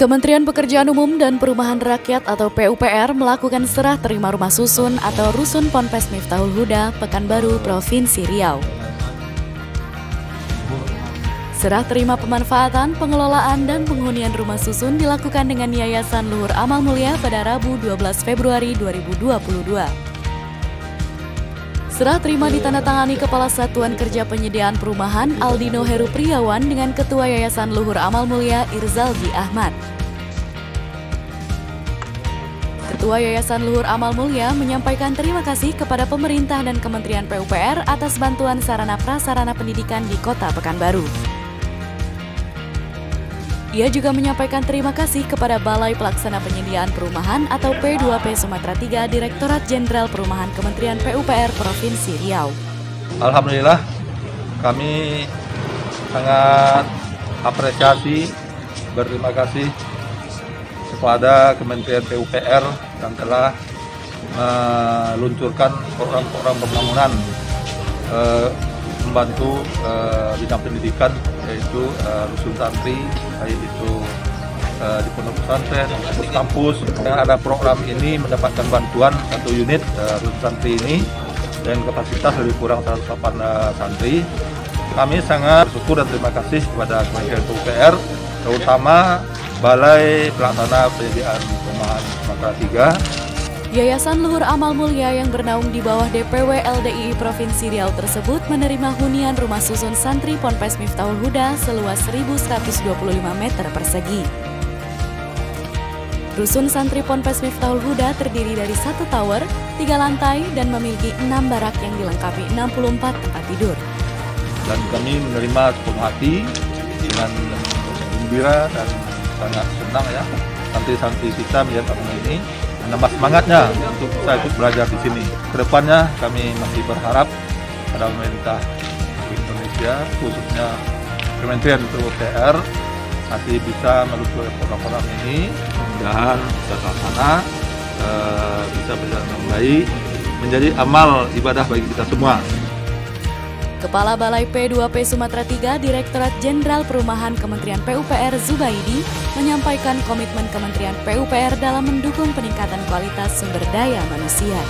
Kementerian Pekerjaan Umum dan Perumahan Rakyat atau PUPR melakukan serah terima rumah susun atau Rusun Ponpes Miftahul Huda, Pekanbaru, Provinsi Riau. Serah terima pemanfaatan, pengelolaan, dan penghunian rumah susun dilakukan dengan Yayasan Luhur Amal Mulia pada Rabu 12 Februari 2022. Serah terima ditandatangani Kepala Satuan Kerja Penyediaan Perumahan Aldino Heru Priawan dengan Ketua Yayasan Luhur Amal Mulia Irzaldi Ahmad. Ketua Yayasan Luhur Amal Mulia menyampaikan terima kasih kepada pemerintah dan Kementerian PUPR atas bantuan sarana prasarana pendidikan di Kota Pekanbaru. Ia juga menyampaikan terima kasih kepada Balai Pelaksana Penyediaan Perumahan atau P2P Sumatera 3 Direktorat Jenderal Perumahan Kementerian PUPR Provinsi Riau. Alhamdulillah kami sangat apresiasi berterima kasih kepada Kementerian PUPR yang telah meluncurkan program-program pembangunan eh, membantu uh, bidang pendidikan yaitu uh, rusun santri, baik itu uh, di pondok pesantren, kampus. Yang ada program ini mendapatkan bantuan satu unit uh, rusun santri ini dan kapasitas lebih kurang 108 uh, santri. Kami sangat bersyukur dan terima kasih kepada Kementerian PUPR, terutama Balai Pelaksana Penyediaan Perumahan Sumatera 3 Yayasan Luhur Amal Mulia yang bernaung di bawah DPW LDII Provinsi Riau tersebut menerima hunian rumah susun santri Ponpes Miftahul Huda seluas 1.125 meter persegi. Rusun santri Ponpes Miftahul Huda terdiri dari satu tower, tiga lantai, dan memiliki enam barak yang dilengkapi 64 tempat tidur. Dan kami menerima sepenuh hati dengan gembira dan sangat senang ya santri-santri kita melihat ini menambah semangatnya untuk saya ikut belajar di sini. Ke depannya kami masih berharap pada pemerintah Indonesia, khususnya Kementerian PUPR masih bisa melalui program-program ini, mudah-mudahan bisa terlaksana, uh, bisa berjalan dengan baik, menjadi amal ibadah bagi kita semua. Kepala Balai P2P Sumatera 3 Direktorat Jenderal Perumahan Kementerian PUPR Zubaidi menyampaikan komitmen Kementerian PUPR dalam mendukung peningkatan kualitas sumber daya manusia.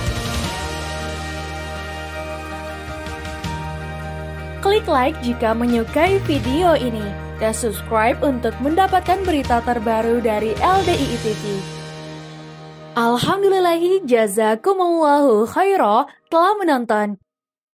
Klik like jika menyukai video ini dan subscribe untuk mendapatkan berita terbaru dari LDI TV. Alhamdulillahi jazakumullahu khairah telah menonton.